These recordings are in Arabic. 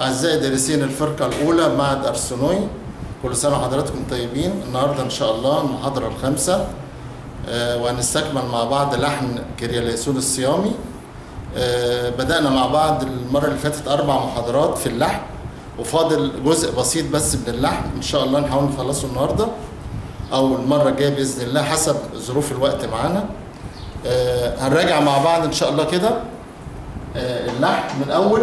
أعزائي دارسين الفرقة الأولى معهد أرسنوي كل سنة وحضراتكم طيبين. النهاردة إن شاء الله المحاضرة الخامسة آه، وهنستكمل مع بعض لحن كرياليسون الصيامي. آه، بدأنا مع بعض المرة اللي فاتت أربع محاضرات في اللحن وفاضل جزء بسيط بس من اللحن. إن شاء الله نحاول نخلصه النهاردة أو المرة الجاية بإذن الله حسب ظروف الوقت معانا. آه، هنراجع مع بعض إن شاء الله كده اللحن من الأول.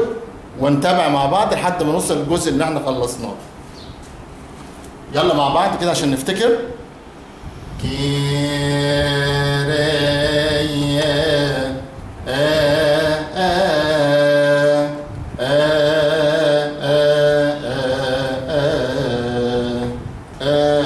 ونتابع مع بعض لحد ما نوصل للجزء اللي إحنا خلصناه يلا مع بعض كده عشان نفتكر آه آه آه آه آه آه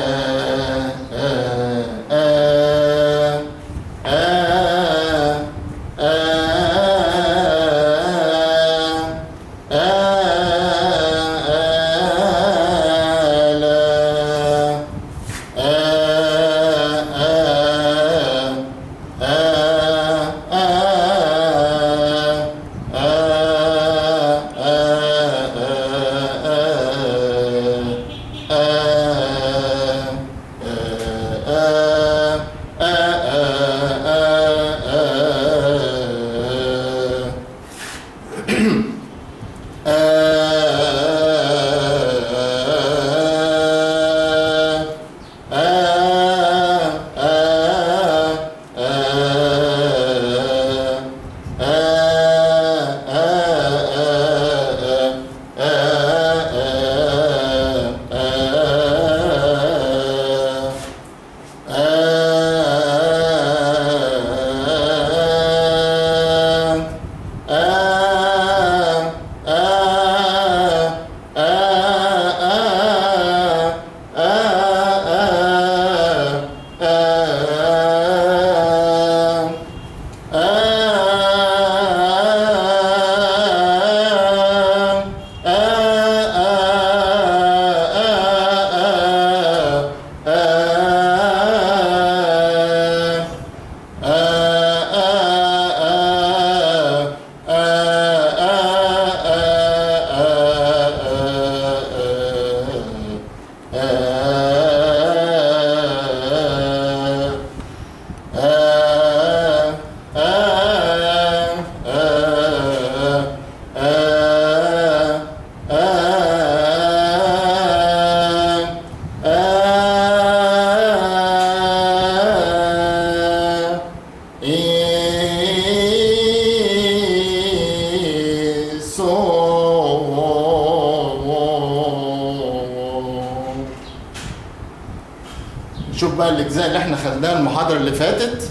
اللي فاتت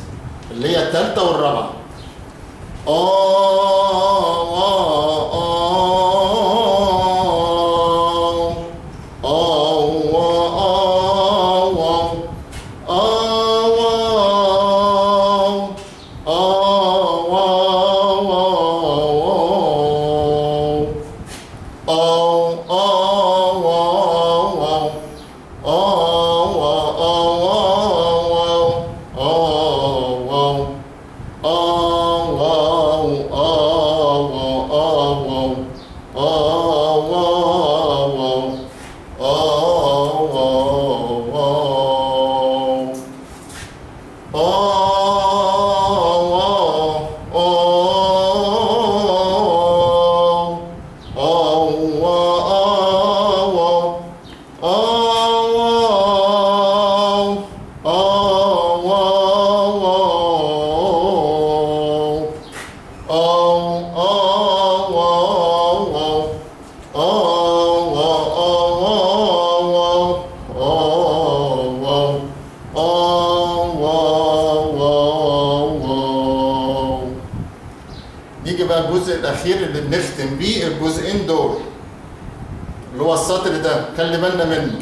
خلي بالنا منه.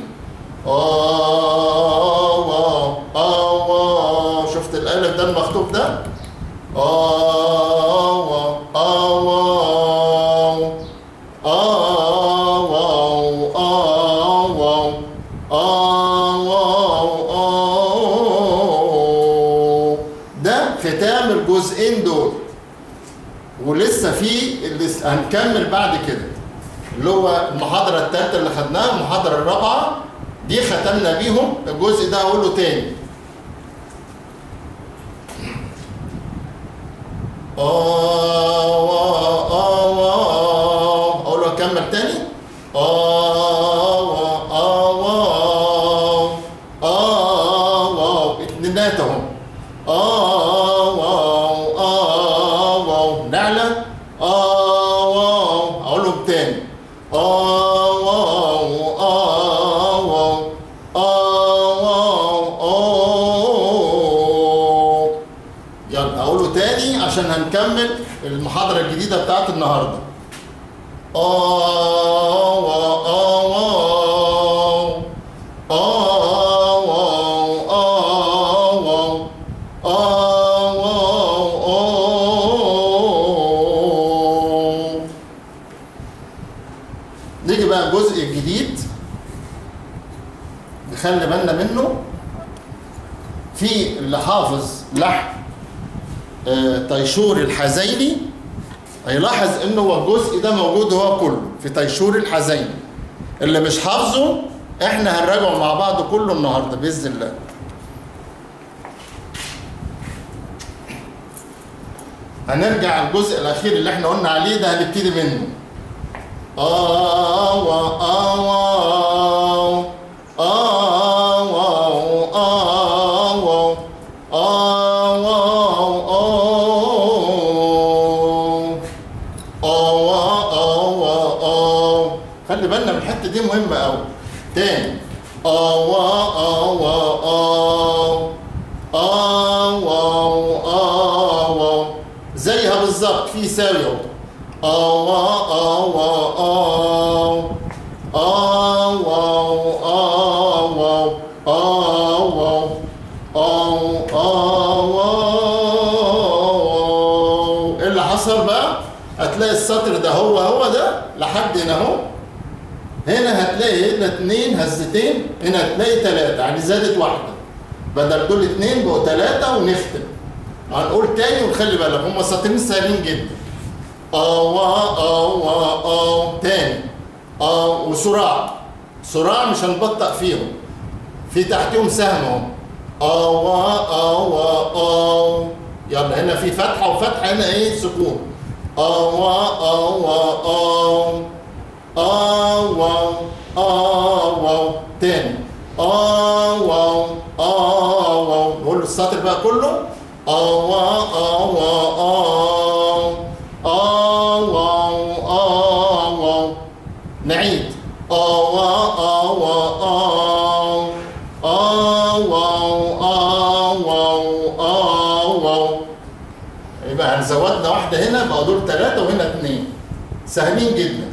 المحاضرة الثالثة اللي خدناها المحاضرة الرابعة دي ختمنا بيهم الجزء ده هقوله تاني. آه آه أقوله أكمل تاني. آه المحاضرة الجديدة بتاعت النهاردة آه آه آه آه آه آه نيجي بقى الجزء الجديد نخلي بالنا منه في اللي حافظ لحن آه، طيشور الحزيني هيلاحظ انه هو الجزء ده موجود هو كله في طيشور الحزيني اللي مش حافظه إحنا هنراجعه مع بعض كله النهارده باذن الله هنرجع الجزء الاخير اللي إحنا قلنا عليه ده هنبتدي منه آه وا- آه واو آه خلي بالنا من الحتة دي مهمة أوي. تاني. آه وا- آه وا- آه واو آه واو زيها بالظبط. في ساوي أهو. وا- وا- آه واو آه واو آه واو آه آه واو إيه اللي حصل بقى؟ هتلاقي السطر ده هو هو ده لحد هنا أهو. هنا هتلاقي هنا اتنين هزتين هنا هتلاقي تلاتة يعني زادت واحدة. بدل دول اتنين بقوا تلاتة ونختم. هنقول تاني ونخلي بالك هما سطرين سهلين جدا. آوا آوا آوا تاني. آه وسراع سراع مش هنبطأ فيهم. في تحتهم سهم أهو. آوا آوا آو يلا هنا في فتحة وفتحة هنا إيه؟ سكون. آوا آه واو آه واو تاني. آه واو آه واو نقول السطر بقى كله. آه واو آه واو آه آه واو نعيد. آه واو آه واو آه آه واو آه واو آه واو يبقى زودنا واحدة هنا بقى دول ثلاثة وهنا اثنين سهلين جدا.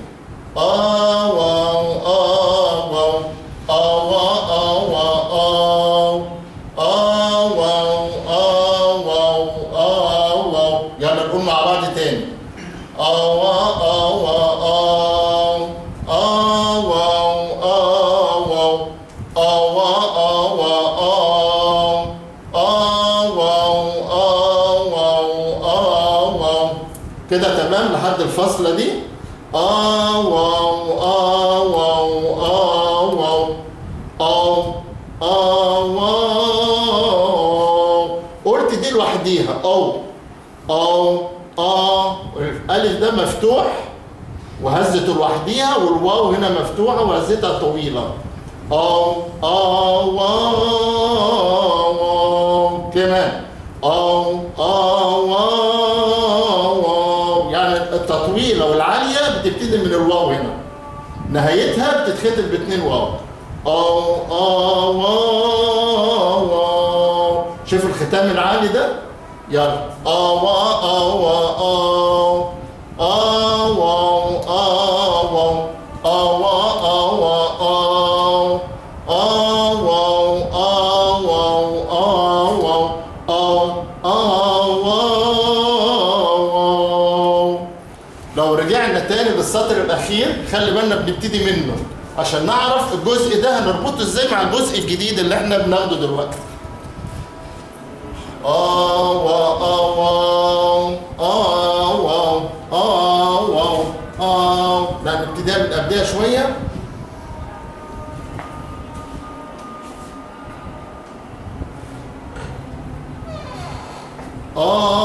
كده تمام لحد الفاصلة دي؟ آوا آوا آوا آو آوا قلت دي لوحديها أو أو آ الألف ده مفتوح وهزته لوحديها والواو هنا مفتوحة وهزتها طويلة أو أو واو كمان أو واو التطويلة والعالية بتبتدي من الواو هنا. نهايتها بتتختم باتنين واو. أو واو واو شوف الختام العالي ده؟ يلا. أو أو أو أو للسطر الأخير خلي بالنا بنبتدي منه. عشان نعرف الجزء ده هنربطه إزاي مع الجزء الجديد اللي إحنا بناخده دلوقتي. آه واو آه واو آه واو آه آه. لا نبتديها من الابديه شوية. آه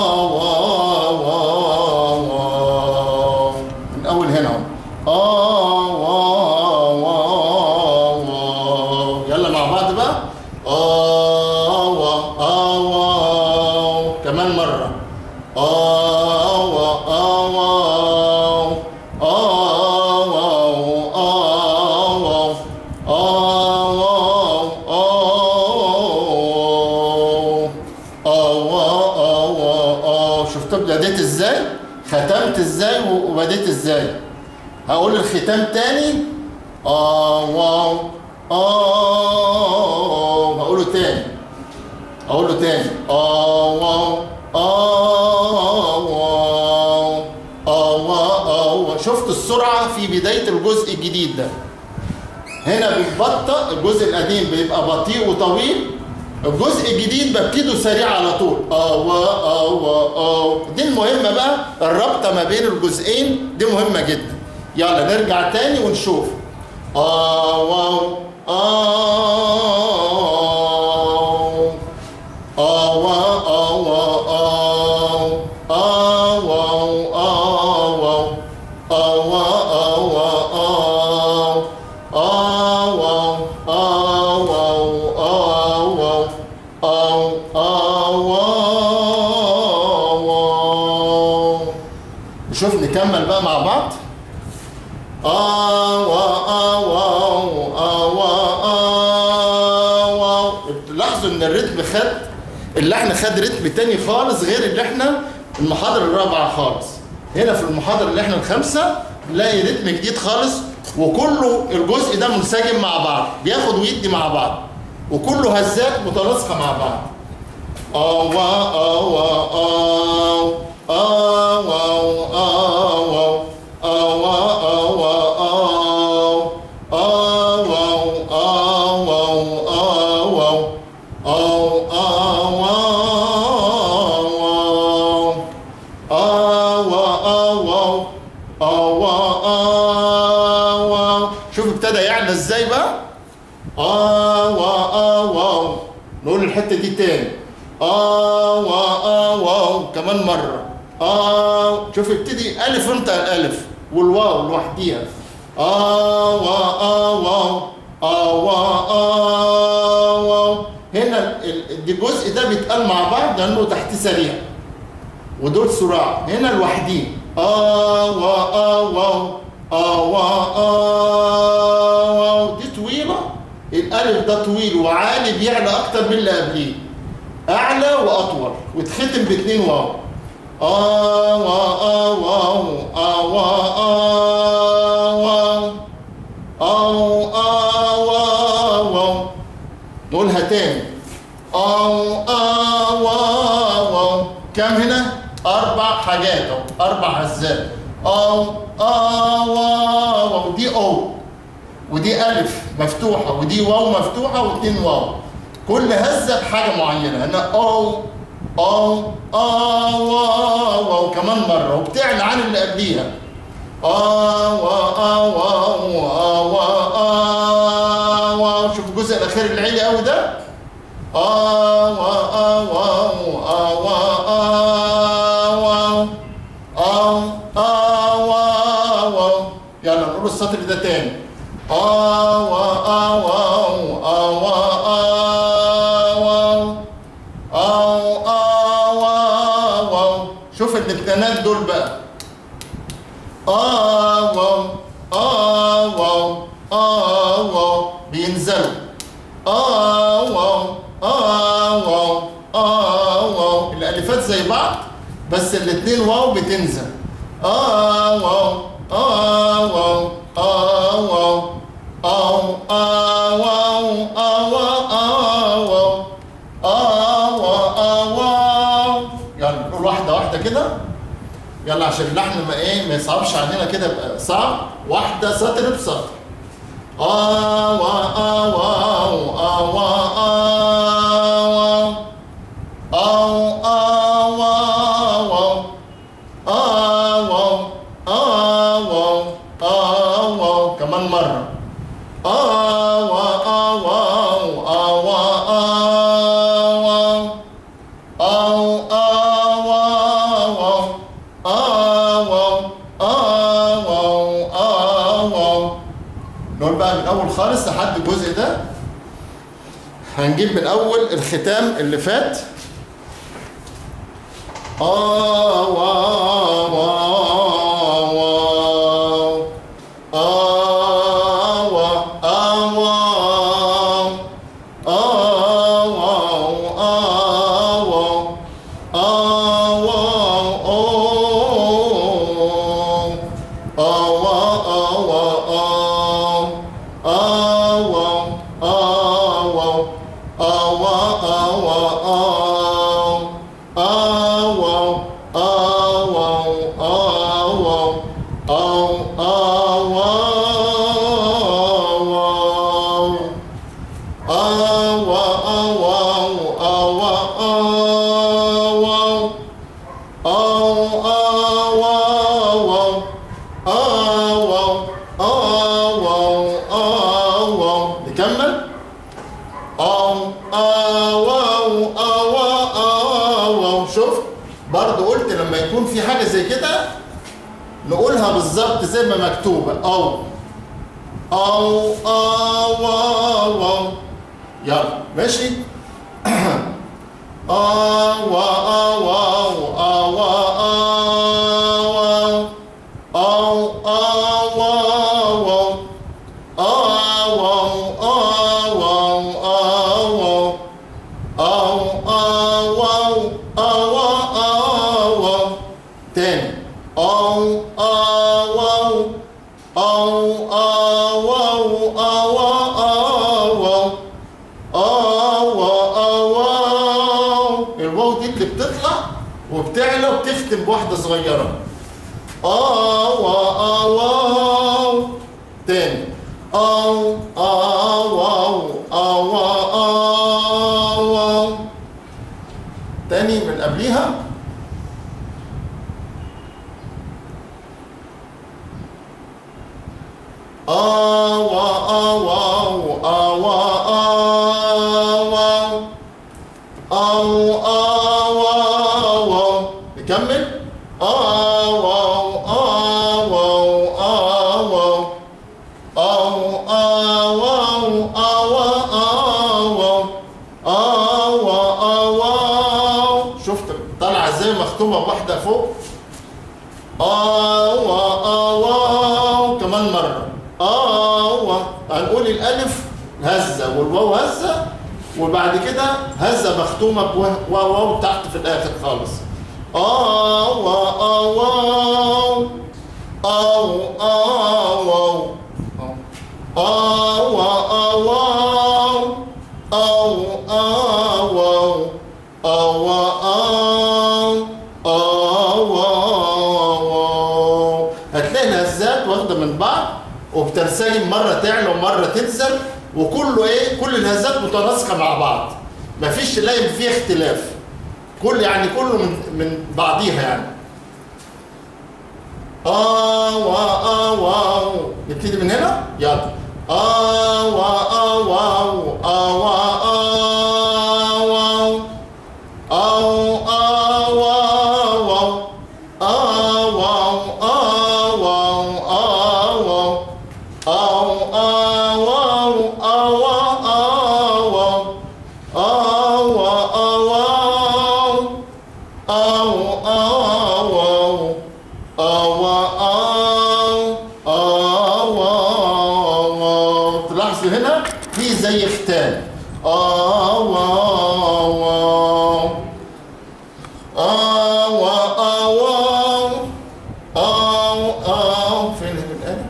وبديت إزاي؟ هقول الختام تاني؟ آه واو. آه هقوله تاني. أقوله تاني. آه واو. آه واو. آه واو. آه واو. شفت السرعة في بداية الجزء الجديد ده. هنا بيتبطأ الجزء القديم بيبقى بطيء وطويل. الجزء الجديد ببتدي سريع على طول. آه آه آه دي المهمة بقى الرابطة ما بين الجزئين دي مهمة جدا. يلا نرجع تاني ونشوف. آه واو نكمل بقى مع بعض. وا آه واو آه وا آه واو لاحظوا إن الريتم خد اللحن خد رتم تاني خالص غير اللي إحنا المحاضرة الرابعة خالص. هنا في المحاضرة اللي إحنا الخامسة نلاقي رتم جديد خالص وكله الجزء ده منسجم مع بعض بياخد ويدي مع بعض وكله هزات متناسقة مع بعض. وا آه وا آه آه شوف ابتدى إزاي بقى. آه آه واو. نقول الحتة دي تاني. آه وا آه واو. كمان مرة. آه شوف ابتدي ألف انت الألف. والواو لوحديها. آه وا آه واو. آه وا آه واو. هنا ال- ال- الجزء ده بيتقال مع بعض لأنه تحت سريع. ودول سرعة هنا لوحدين. آه وا آه واو. آه وا آه واو. دي طويلة. الألف ده طويل وعالي بيعلى أكتر من اللي قبليه. أعلى وأطول. وتختم باتنين واو. آه وا آه واو آه وا آه واو آه آه نقولها تاني أو أو واو كم هنا؟ أربع حاجات أهو أربع هزات أو أو واو دي أو ودي ألف مفتوحة ودي واو مفتوحة واتنين واو كل هزة بحاجة معينة هنا أو آه آه واو واو كمان مره وبتعلى عن اللي قبليها آه واو آه واو واو آه شوف الجزء الاخير العالي قوي ده آه واو واو آه واو آه آه آه واو واو يلا نقول السطر ده تاني آه واو آه واو آه التلاتات دول بقى آه واو آه واو آه واو بينزلوا آه واو آه واو آه واو الألفات زي بعض بس الاتنين واو بتنزل آه واو يلا عشان اللحن ما إيه ما يصعبش علينا كده يبقى صعب. واحدة سطر بسطر آه وا آه واو آه وا آه واو آه آه واو واو آه واو آه واو آوا كمان مرة. آوا آوا آوا آوا خالص لحد الجزء ده. هنجيب من أول الختام اللي فات. آوا wow, ah. Oh. بالظبط زي ما مكتوبة. أو. أو أو أو أو. يلا ماشي. أو أو أو أو. أو أو أو. نختم بواحده صغيرة. آه. مختومة بواحدة فوق. أو أو أو كمان مرة. أو هنقول الألف هزة والواو هزة وبعد كده هزة مختومة بواو واو تحت في الآخر خالص. أو أو أو أو أو واخده من بعض وبتنسجم مرة تعلى ومرة تنزل وكله إيه؟ كل الهزات متناسقة مع بعض. مفيش لا فيه اختلاف. كل يعني كله من, من بعضيها يعني. آه وا آه واو نبتدي من هنا؟ يلا. آه وا آه واو آه واو آه، أصل هنا في زي ختان. آه واو واو آه واو آه واو آه،, آه آه فين الآلة؟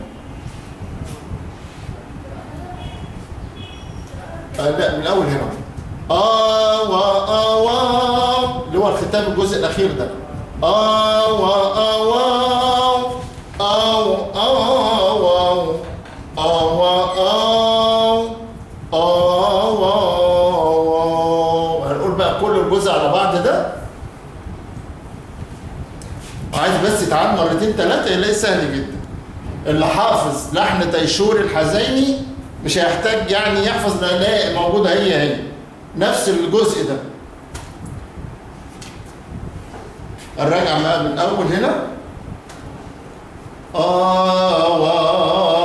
آه لا من الأول هنا. آه واو آه، اللي هو الختام الجزء الأخير ده. آه واو آه، ثلاثة يلاقي سهل جدا. اللي حافظ لحن تيشور الحزيني مش هيحتاج يعني يحفظ لأن موجودة هي هي. نفس الجزء ده. الراجع من اول هنا. آه وا وا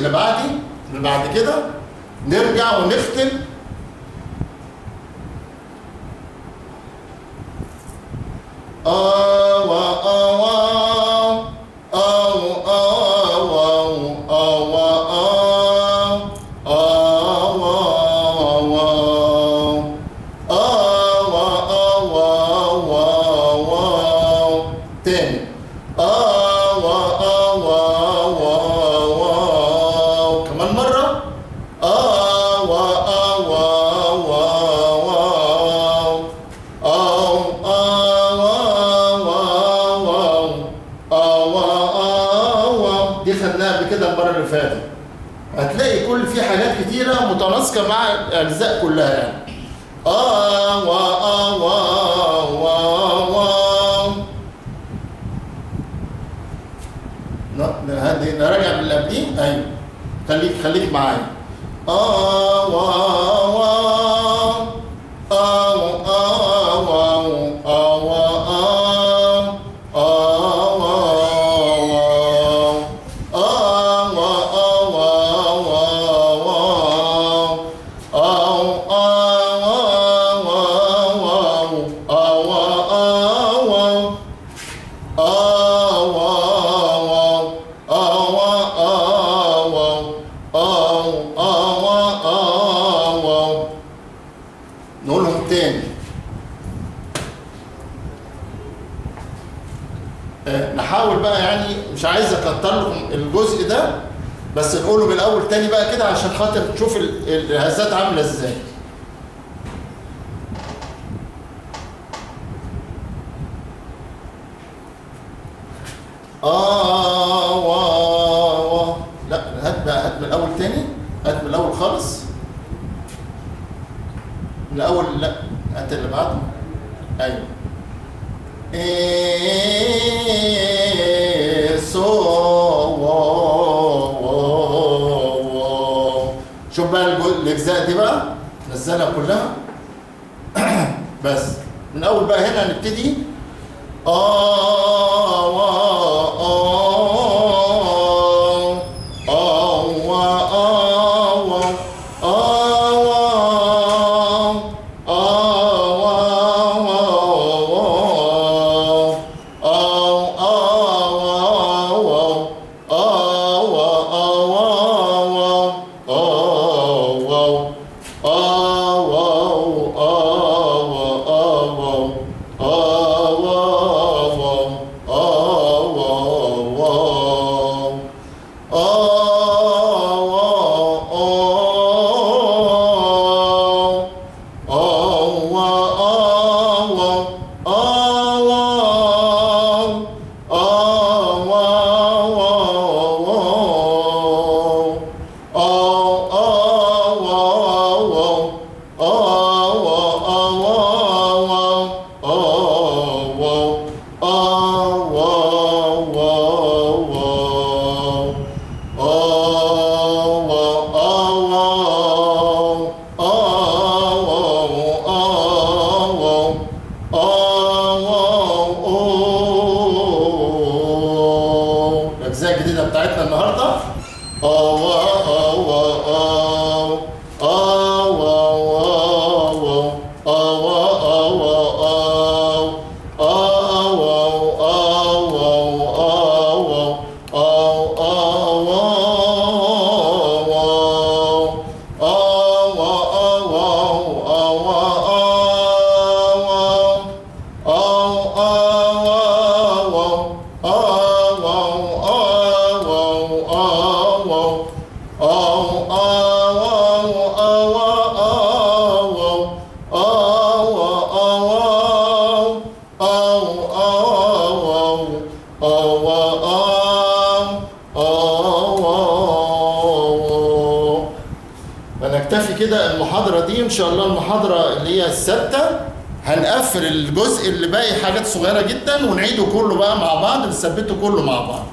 اللي بعدي اللي بعد كده نرجع ونختم. آوا حاجات كتيرة متناسقة مع الأجزاء كلها يعني. آوا آوا آوا آوا ن- هدي نراجع من اللي قبليه أيوه. خليك خليك معايا. آه وا نقولهم تاني نحاول بقى يعني مش عايز أكتر لكم الجزء ده بس نقوله من الأول تاني بقى كده عشان خاطر تشوف ال- الهزات عاملة إزاي آه وا وا لا هات بقى هات من الأول تاني؟ هات من الأول خالص. من الأول لا هات اللي بعده. أيوه. إيه سو شوف بقى الأجزاء دي بقى نزلها كلها. بس. من أول بقى هنا نبتدي. آه الله دي إن شاء الله المحاضرة اللي هي الستة هنقفل الجزء اللي باقي حاجات صغيرة جدا ونعيده كله بقى مع بعض نثبته كله مع بعض.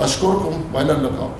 أشكركم وإلى اللقاء.